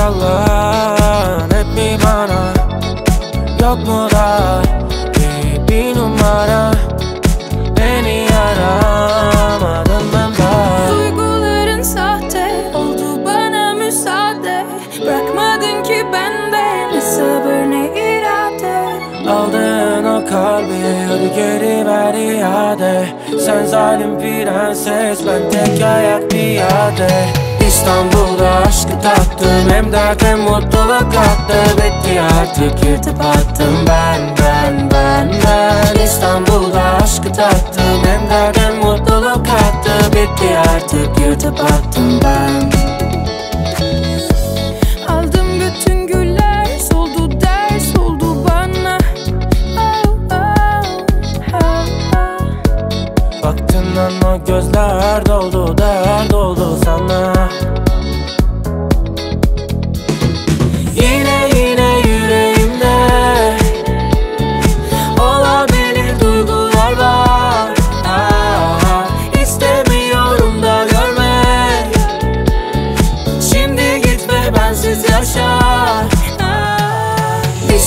yalan Hep mi bana. Yok mu da bir, bir numara? Beni aramadın ben daha Duyguların sahte Oldu bana müsaade. Bırakmadın ki bende Ne sabır ne irade. Aldın o kalbi Hadi geri ver iade. Sen zalim prenses Ben tek ayak piyade. İstanbul'da aşkı tattım. Hem dert hem mutluluk kattı. Bitti artık yırtıp attım. Ben ben ben ben İstanbul'da aşkı tattım. Hem dert hem mutluluk kattı. Bitti artık yırtıp attım. Ben. Aldım bütün güller. Soldu ders oldu bana. Baktın lan o gözler doldu dert oldu sana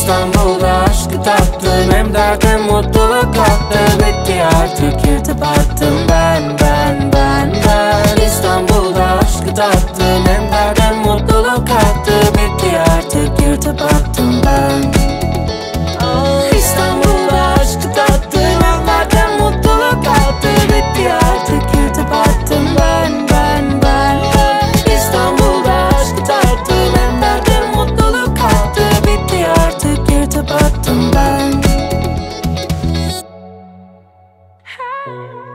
İstanbul'da aşkı tattın Hem dert hem mutluluk kattı. Bitti artık. Yırtıp attım. Ben ben ben ben. İstanbul'da aşkı tattın Hem dert hem mutluluk kattı. Bitti artık. Yırtıp attım. Thank you.